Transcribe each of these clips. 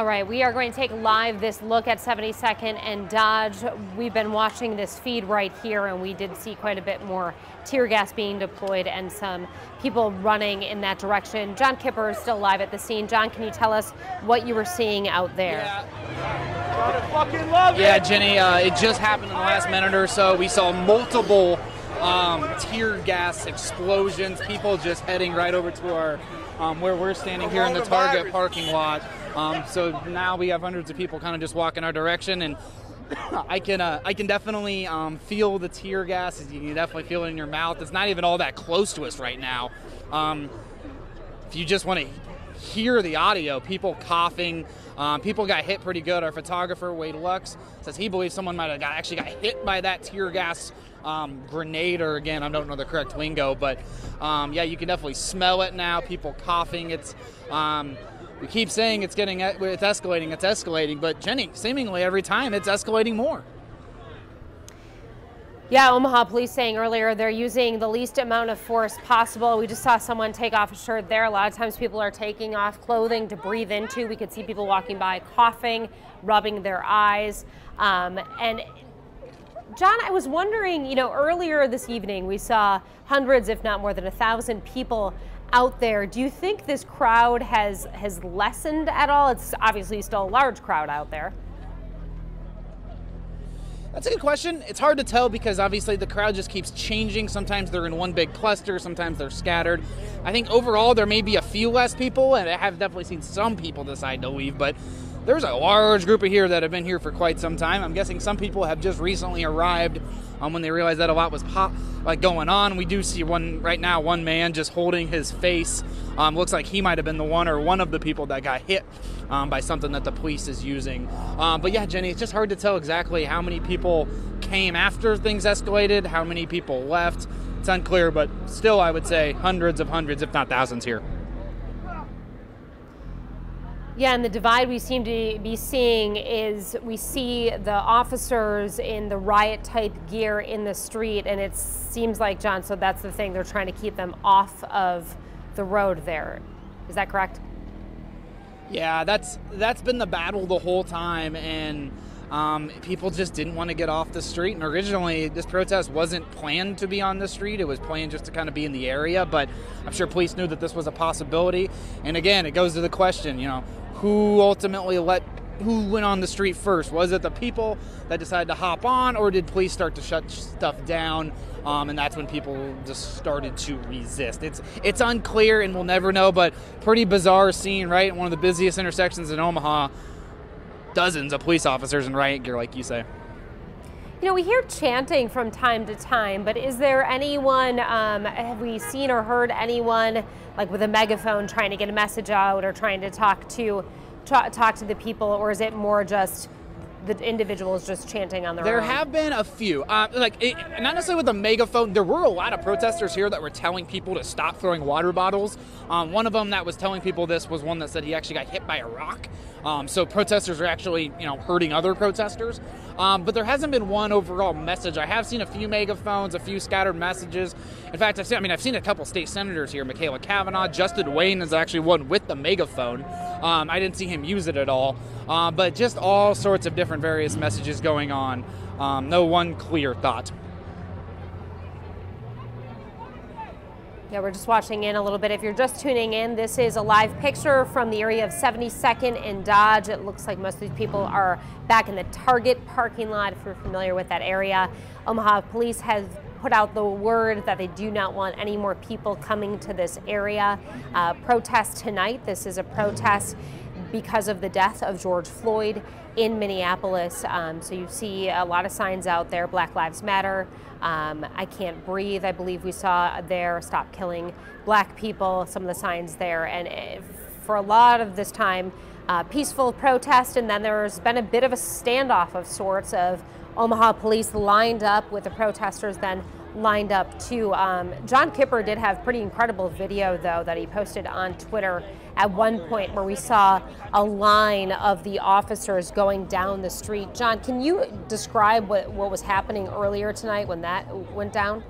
All right, we are going to take live this look at 72nd and Dodge. We've been watching this feed right here, and we did see quite a bit more tear gas being deployed and some people running in that direction. John Kipper is still live at the scene. John, can you tell us what you were seeing out there? Yeah, yeah Jenny, uh, it just happened in the last minute or so. We saw multiple um, tear gas explosions, people just heading right over to our um, where we're standing here in the Target parking lot. Um, so now we have hundreds of people kind of just walking our direction, and I can uh, I can definitely um, feel the tear gas. You can definitely feel it in your mouth. It's not even all that close to us right now. Um, if you just want to hear the audio, people coughing. Um, people got hit pretty good. Our photographer Wade Lux says he believes someone might have got, actually got hit by that tear gas um, grenade, or again, I don't know the correct lingo, but um, yeah, you can definitely smell it now. People coughing. It's um, we keep saying it's getting it's escalating, it's escalating, but Jenny, seemingly every time it's escalating more. Yeah, Omaha police saying earlier they're using the least amount of force possible. We just saw someone take off a shirt there. A lot of times people are taking off clothing to breathe into. We could see people walking by coughing, rubbing their eyes. Um, and John, I was wondering, you know, earlier this evening we saw hundreds, if not more than a thousand people out there. Do you think this crowd has has lessened at all? It's obviously still a large crowd out there. That's a good question. It's hard to tell because obviously the crowd just keeps changing. Sometimes they're in one big cluster, sometimes they're scattered. I think overall there may be a few less people, and I have definitely seen some people decide to leave, but there's a large group of here that have been here for quite some time. I'm guessing some people have just recently arrived um, when they realized that a lot was pop, like going on. We do see one right now, one man just holding his face. Um, looks like he might have been the one or one of the people that got hit um, by something that the police is using. Um, but yeah, Jenny, it's just hard to tell exactly how many people came after things escalated, how many people left. It's unclear, but still, I would say hundreds of hundreds, if not thousands, here. Yeah, and the divide we seem to be seeing is we see the officers in the riot type gear in the street, and it seems like, John, so that's the thing, they're trying to keep them off of the road there. Is that correct? Yeah, that's that's been the battle the whole time, and um, people just didn't want to get off the street. And originally, this protest wasn't planned to be on the street; it was planned just to kind of be in the area. But I'm sure police knew that this was a possibility. And again, it goes to the question, you know, who ultimately let who went on the street first? Was it the people that decided to hop on, or did police start to shut stuff down? Um, and that's when people just started to resist. It's it's unclear, and we'll never know. But pretty bizarre scene, right? One of the busiest intersections in Omaha. Dozens of police officers in riot gear, like you say. You know, we hear chanting from time to time, but is there anyone, um, have we seen or heard anyone like with a megaphone trying to get a message out or trying to talk to talk to the people, or is it more just the individuals just chanting on their there own? There have been a few, uh, like it, not necessarily with a megaphone. There were a lot of protesters here that were telling people to stop throwing water bottles. Um, one of them that was telling people this was one that said he actually got hit by a rock. Um, so protesters are actually, you know, hurting other protesters. Um, but there hasn't been one overall message. I have seen a few megaphones, a few scattered messages. In fact, I've seen, I mean, I've seen a couple state senators here. Machaela Cavanaugh, Justin Wayne is actually one with the megaphone. Um, I didn't see him use it at all. Uh, but just all sorts of different various messages going on. Um, no one clear thought. Yeah, we're just watching in a little bit. If you're just tuning in, this is a live picture from the area of 72nd and Dodge. It looks like most of these people are back in the Target parking lot, if you're familiar with that area. Omaha police has put out the word that they do not want any more people coming to this area. Uh, protest tonight. This is a protest because of the death of George Floyd in Minneapolis. Um, so you see a lot of signs out there, Black Lives Matter, um, I Can't Breathe, I believe we saw there, Stop Killing Black People, some of the signs there. And eh, for a lot of this time, uh, peaceful protest, and then there's been a bit of a standoff of sorts of Omaha police lined up with the protesters, then lined up too. Um, John Kipper did have pretty incredible video though that he posted on Twitter at one point where we saw a line of the officers going down the street. John, can you describe what, what was happening earlier tonight when that went down?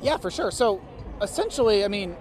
Yeah, for sure. So essentially, I mean,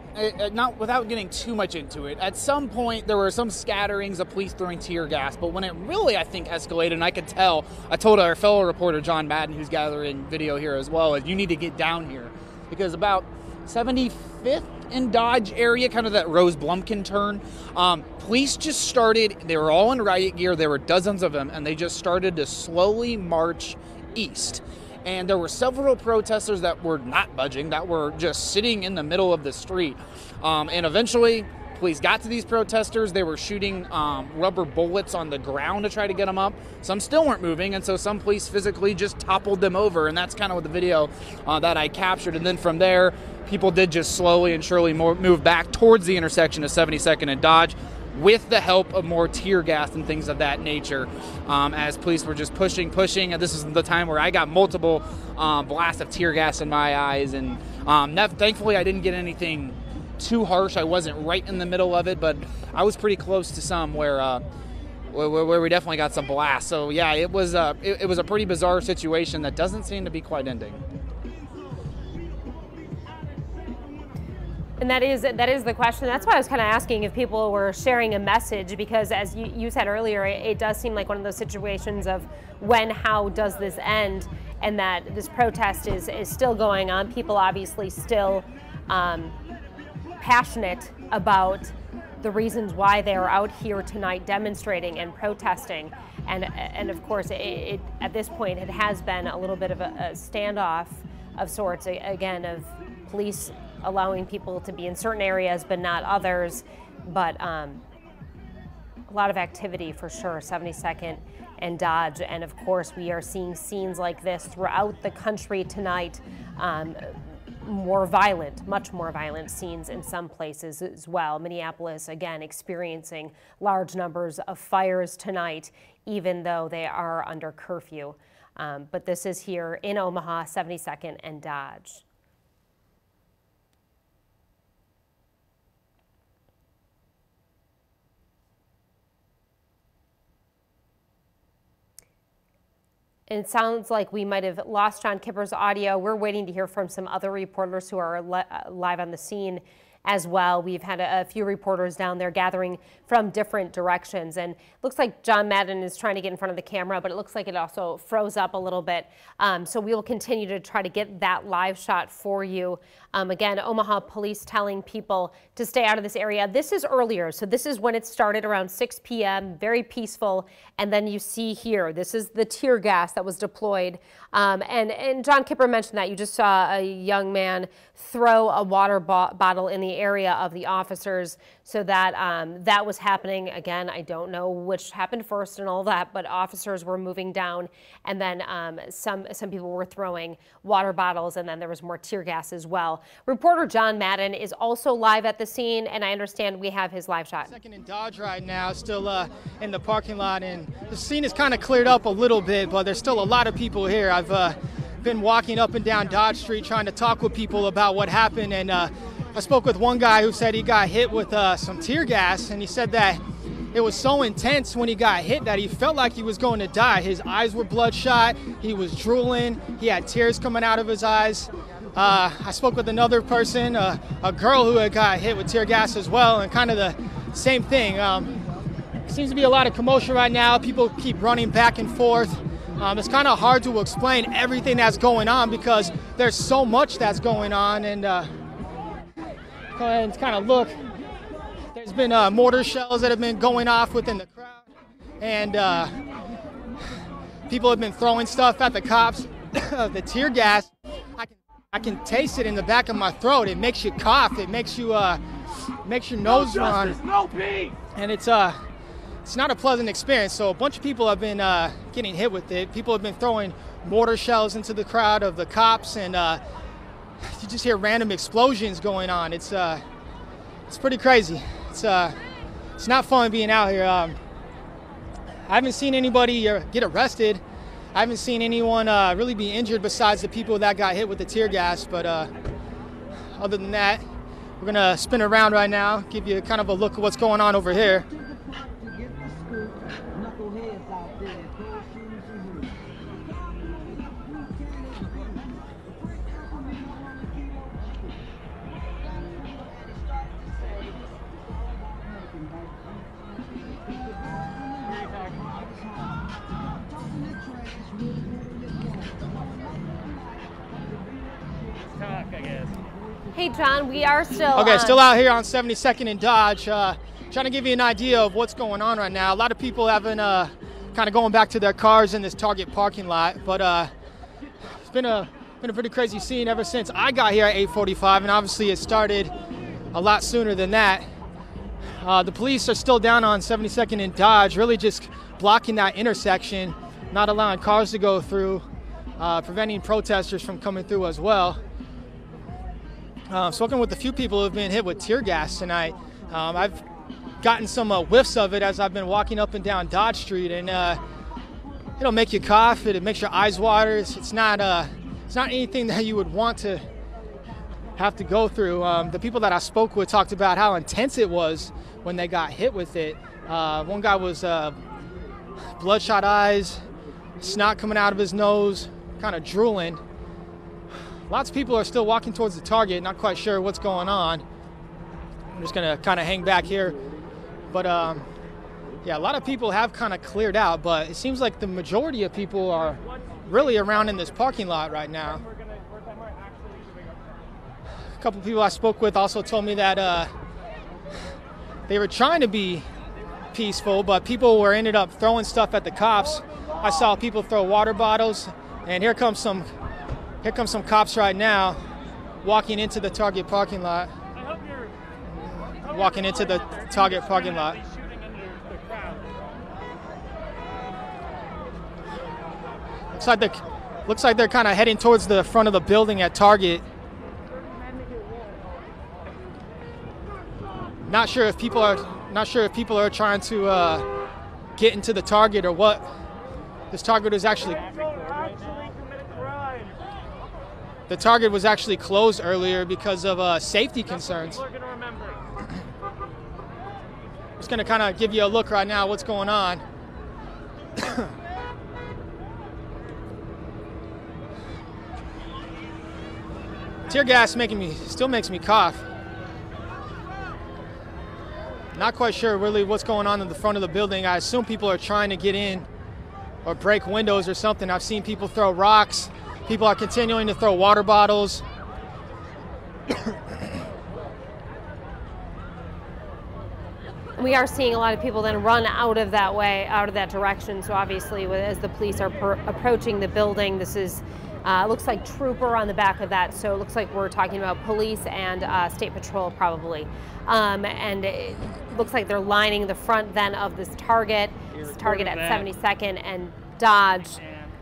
not without getting too much into it. At some point, there were some scatterings of police throwing tear gas, but when it really, I think, escalated, and I could tell, I told our fellow reporter John Madden, who's gathering video here as well, is you need to get down here because about 75th and Dodge area, kind of that Rose Blumkin turn. Um, police just started, they were all in riot gear, there were dozens of them, and they just started to slowly march east. And there were several protesters that were not budging, that were just sitting in the middle of the street. Um, and eventually, police got to these protesters. They were shooting um, rubber bullets on the ground to try to get them up. Some still weren't moving, and so some police physically just toppled them over. And that's kind of what the video uh, that I captured. And then from there, people did just slowly and surely move back towards the intersection of 72nd and Dodge with the help of more tear gas and things of that nature um, as police were just pushing, pushing. And this is the time where I got multiple um, blasts of tear gas in my eyes. And um, thankfully, I didn't get anything too harsh. I wasn't right in the middle of it, but I was pretty close to some where. Uh, where, we definitely got some blasts. So yeah, it was uh, it, it was a pretty bizarre situation that doesn't seem to be quite ending. And that is that is the question. That's why I was kind of asking if people were sharing a message because, as you, you said earlier, it, it, does seem like one of those situations of when, how does this end, and that this protest is is still going on. People obviously still um, passionate about the reasons why they are out here tonight demonstrating and protesting. And and of course, it, it, at this point, it has been a little bit of a, a standoff of sorts again of police allowing people to be in certain areas but not others. But um, a lot of activity for sure, 72nd and Dodge. And of course, we are seeing scenes like this throughout the country tonight. Um, more violent, much more violent scenes in some places as well. Minneapolis, again, experiencing large numbers of fires tonight, even though they are under curfew. Um, but this is here in Omaha, 72nd and Dodge. It sounds like we might have lost John Kipper's audio. We're waiting to hear from some other reporters who are uh, live on the scene as well. We've had a, a, few reporters down there gathering from different directions. And looks like John Madden is trying to get in front of the camera, but it looks like it also froze up a little bit. Um, so we will continue to try to get that live shot for you. Um, again, Omaha police telling people to stay out of this area. This is earlier. So this is when it started around 6 p.m., very peaceful. And then you see here, this is the tear gas that was deployed. Um, and, and John Kipper mentioned that you just saw a young man throw a water bo bottle in area of the officers. So that um, that was happening. Again, I don't know which happened first and all that, but officers were moving down, and then um, some some people were throwing water bottles, and then there was more tear gas as well. Reporter John Madden is also live at the scene, and I understand we have his live shot. Second in Dodge right now, still uh, in the parking lot, and the scene is kind of cleared up a little bit, but there's still a lot of people here. I've uh, been walking up and down Dodge Street trying to talk with people about what happened, and uh, I spoke with one guy who said he got hit with uh, some tear gas, and he said that it was so intense when he got hit that he felt like he was going to die. His eyes were bloodshot, he was drooling, he had tears coming out of his eyes. Uh, I spoke with another person, uh, a girl who had got hit with tear gas as well, and kind of the same thing. Um, seems to be a lot of commotion right now. People keep running back and forth. Um, it's kind of hard to explain everything that's going on because there's so much that's going on, and uh, and kind of look. There's been uh, mortar shells that have been going off within the crowd, and uh, people have been throwing stuff at the cops. the tear gas, I can, I can taste it in the back of my throat. It makes you cough. It makes you uh, makes your nose no run. No peace. And it's uh, it's not a pleasant experience. So a bunch of people have been uh, getting hit with it. People have been throwing mortar shells into the crowd of the cops, and uh, you just hear random explosions going on. It's uh, it's pretty crazy. It's uh, it's not fun being out here. Um, I haven't seen anybody uh, get arrested. I haven't seen anyone uh, really be injured besides the people that got hit with the tear gas. But uh, other than that, we're gonna spin around right now, give you kind of a look at what's going on over here. Hey, John, we are still. Okay, on- still out here on 72nd and Dodge, uh, trying to give you an idea of what's going on right now. A lot of people have been uh, kind of going back to their cars in this Target parking lot, but uh, it's been a been a pretty crazy scene ever since I got here at 8:45, and obviously it started a lot sooner than that. Uh, the police are still down on 72nd and Dodge, really just blocking that intersection, not allowing cars to go through, uh, preventing protesters from coming through as well. Uh, spoken with a few people who have been hit with tear gas tonight. Um, I've gotten some uh, whiffs of it as I've been walking up and down Dodge Street, and uh, it'll make you cough. It makes your eyes water. It's, it's not uh, it's not anything that you would want to have to go through. Um, the people that I spoke with talked about how intense it was when they got hit with it. Uh, one guy was uh, bloodshot eyes, snot coming out of his nose, kind of drooling. Lots of people are still walking towards the target, not quite sure what's going on. I'm just gonna kind of hang back here, but um, yeah, a lot of people have kind of cleared out, but it seems like the majority of people are really around in this parking lot right now. A couple people I spoke with also told me that uh, they were trying to be peaceful, but people were ended up throwing stuff at the cops. I saw people throw water bottles, and here comes some here comes some cops right now, walking into the Target parking lot. Walking into the Target parking lot. Looks like they looks like they're kind of heading towards the front of the building at Target. Not sure if people are not sure if people are trying to uh, get into the Target or what. This Target is actually the Target was actually closed earlier because of uh, safety concerns. Just gonna kind of give you a look right now what's going on. Tear gas making me still makes me cough. Not quite sure really what's going on in the front of the building. I assume people are trying to get in or break windows or something. I've seen people throw rocks. People are continuing to throw water bottles. we are seeing a lot of people then run out of that way, out of that direction. So obviously, as the police are per- approaching the building, this is uh, looks like trooper on the back of that. So it looks like we're talking about police and uh, state patrol probably. Um, and it looks like they're lining the front then of this target, this target at 72nd and Dodge.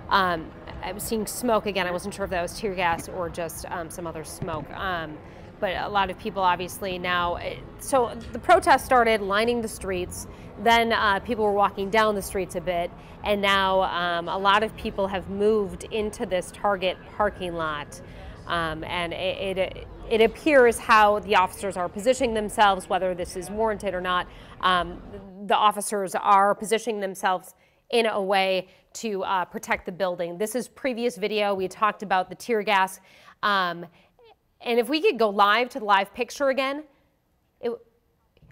Um, I was seeing smoke again. I wasn't sure if that was tear gas or just um, some other smoke. But a lot of people obviously now. eh, So the protest started lining the streets. Then uh, people were walking down the streets a bit, and now um, a lot of people have moved into this Target parking lot. Um, and it, it, it appears how the officers are positioning themselves, whether this is warranted or not. Um, the officers are positioning themselves in a way to uh, protect the building. This is previous video. We talked about the tear gas. Um, and if we could go live to the live picture again, it,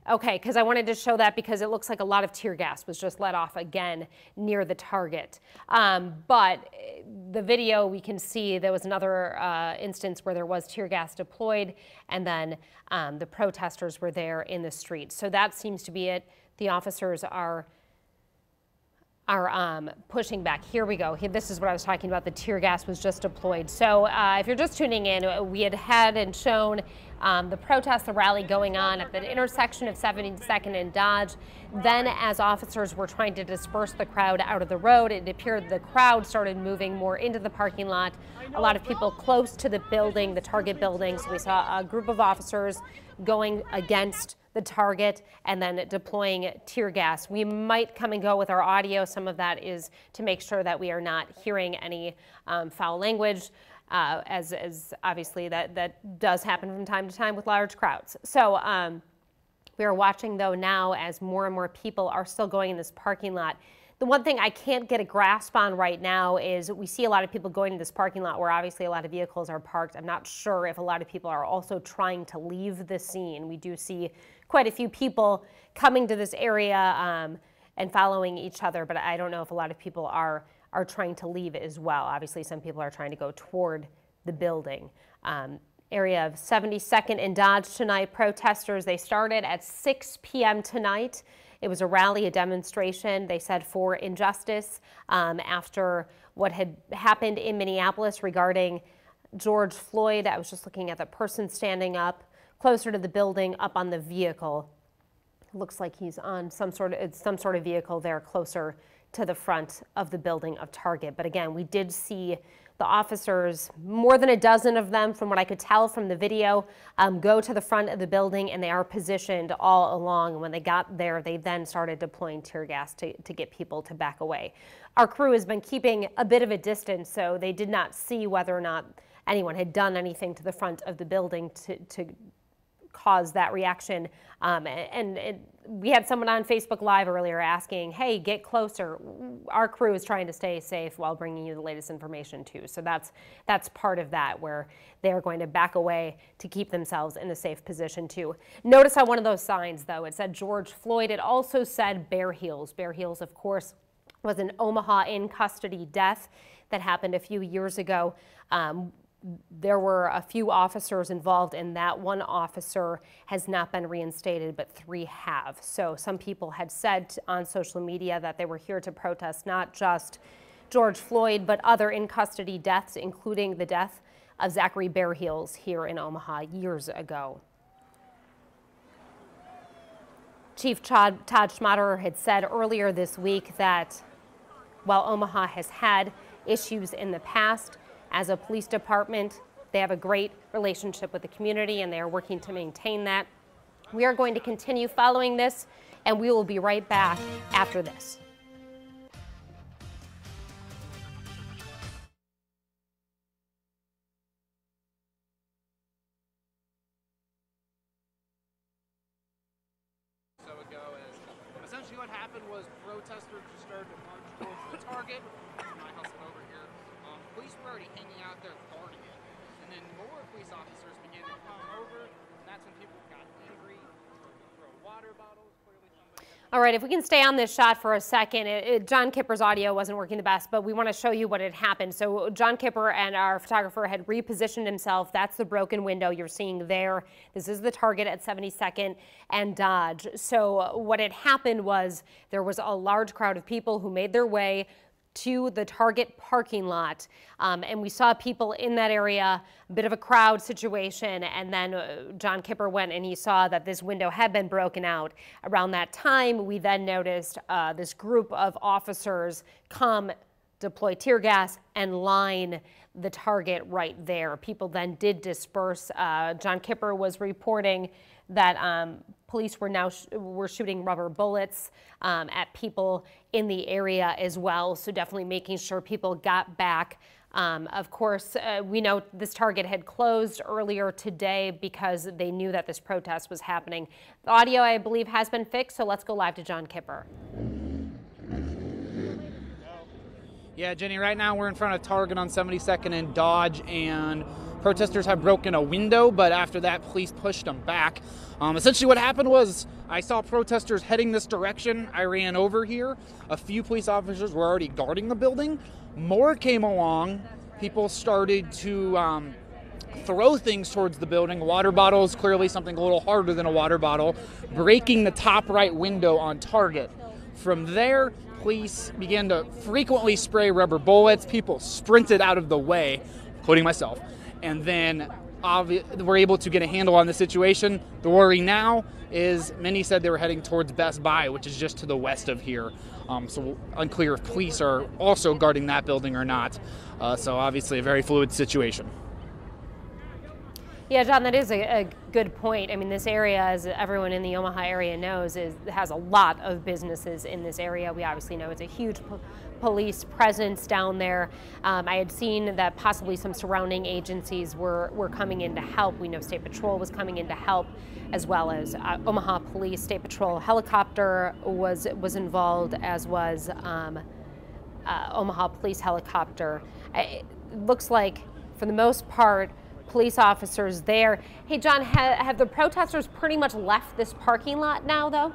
okay, because I wanted to show that because it looks like a lot of tear gas was just let off again near the target. Um, but eh, the video, we can see there was another uh, instance where there was tear gas deployed, and then um, the protesters were there in the street. So that seems to be it. The officers are are um, pushing back. Here we go. Here, this is what I was talking about. The tear gas was just deployed. So uh, if you're just tuning in, we had had and shown um, the protest, the rally going on at the intersection of 72nd and Dodge. Then as officers were trying to disperse the crowd out of the road, it appeared the crowd started moving more into the parking lot. A lot of people close to the building, the Target building. So we saw a group of officers going against the target and then deploying tear gas. We might come and go with our audio. Some of that is to make sure that we are not hearing any um, foul language, uh, as, as obviously that, that does happen from time to time with large crowds. So um, we are watching though now as more and more people are still going in this parking lot. The one thing I can't get a grasp on right now is we see a lot of people going to this parking lot where obviously a lot of vehicles are parked. I'm not sure if a lot of people are also trying to leave the scene. We do see quite a few people coming to this area um, and following each other, but I don't know if a lot of people are are trying to leave as well. Obviously, some people are trying to go toward the building. Um, area of 72nd and Dodge tonight. Protesters, they started at 6 p.m. tonight. It was a rally, a demonstration, they said, for injustice um, after what had happened in Minneapolis regarding George Floyd. I was just looking at the person standing up closer to the building, up on the vehicle. Looks like he's on some sort of some sort of vehicle there closer to the front of the building of Target. But again, we did see the officers, more than a dozen of them from what I could tell from the video, um, go to the front of the building and they are positioned all along. And when they got there, they then started deploying tear gas to, to get people to back away. Our crew has been keeping a bit of a distance, so they did not see whether or not anyone had done anything to the front of the building to, to cause that reaction. Um, and, we had someone on Facebook Live earlier asking, hey, get closer. Our crew is trying to stay safe while bringing you the latest information too. So that's, that's part of that where they're going to back away to keep themselves in a safe position too. Notice how one of those signs though, it said George Floyd. It also said Bear Heels. Bear Heels, of course, was an Omaha in custody death that happened a few years ago. Um, there were a few officers involved and that one officer has not been reinstated but three have. So some people had said on social media that they were here to protest not just george floyd but other in custody deaths including the death of zachary bear heels here in omaha years ago. Chief todd, todd schmaderer had said earlier this week that while omaha has had issues in the past as a police department, they have a great relationship with the community and they are working to maintain that. We are going to continue following this and we will be right back after this. Police officers began to come over, and that's when people got angry, throw water bottles. All right, if we can stay on this shot for a second, it, it, John Kipper's audio wasn't working the best, but we want to show you what had happened. So John Kipper and our photographer had repositioned himself. That's the broken window you're seeing there. This is the target at 72nd and Dodge. So what had happened was there was a large crowd of people who made their way to the Target parking lot. Um, and we saw people in that area, a bit of a crowd situation. And then uh, John Kipper went and he saw that this window had been broken out. Around that time, we then noticed uh, this group of officers come deploy tear gas and line the target right there. People then did disperse. Uh, John Kipper was reporting that um, police were now sh were shooting rubber bullets um, at people in the area as well. So definitely making sure people got back. Um, of course, uh, we know this target had closed earlier today because they knew that this protest was happening. The audio, I believe, has been fixed, so let's go live to John Kipper. Yeah, Jenny, right now we're in front of Target on 72nd and Dodge, and protesters have broken a window, but after that, police pushed them back. Um, essentially, what happened was I saw protesters heading this direction. I ran over here. A few police officers were already guarding the building. More came along. People started to um, throw things towards the building. Water bottles, clearly something a little harder than a water bottle, breaking the top right window on Target. From there, police began to frequently spray rubber bullets. People sprinted out of the way, including myself. And then obvi- we're able to get a handle on the situation. The worry now is many said they were heading towards Best Buy, which is just to the west of here. Um, so unclear if police are also guarding that building or not. Uh, so obviously a very fluid situation. Yeah, John, that is a, a, good point. I mean, this area, as everyone in the Omaha area knows, is has a lot of businesses in this area. We obviously know it's a huge po police presence down there. Um, I had seen that possibly some surrounding agencies were, were coming in to help. We know State Patrol was coming in to help, as well as uh, Omaha Police State Patrol helicopter was was involved, as was um, uh, Omaha Police helicopter. It looks like, for the most part, police officers there. Hey, John, ha have the protesters pretty much left this parking lot now, though?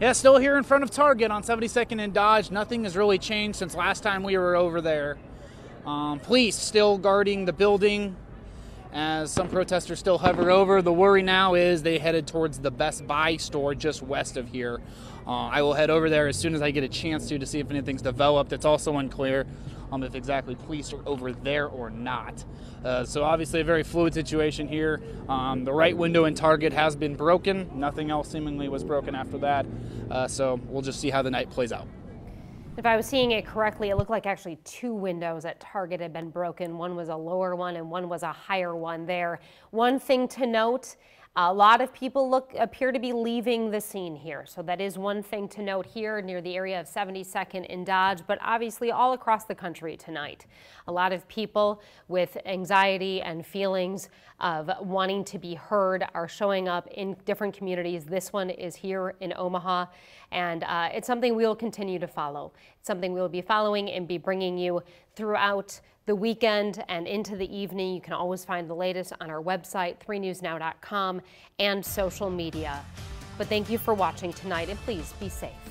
Yeah, still here in front of Target on 72nd and Dodge. Nothing has really changed since last time we were over there. Um, police still guarding the building as some protesters still hover over. The worry now is they headed towards the Best Buy store just west of here. Uh, I will head over there as soon as I get a chance to to see if anything's developed. It's also unclear um, if exactly police are over there or not. Uh, so obviously a very fluid situation here. Um, the right window in Target has been broken. Nothing else seemingly was broken after that. Uh, so we'll just see how the night plays out. If I was seeing it correctly, it looked like actually two windows at Target had been broken. One was a lower one and one was a higher one there. One thing to note, a lot of people look appear to be leaving the scene here. So that is one thing to note here near the area of 72nd and Dodge, but obviously all across the country tonight. A lot of people with anxiety and feelings of wanting to be heard are showing up in different communities. This one is here in Omaha, and uh, it's something we will continue to follow. It's something we will be following and be bringing you throughout the weekend and into the evening. You can always find the latest on our website, 3newsnow.com, and social media. But thank you for watching tonight, and please be safe.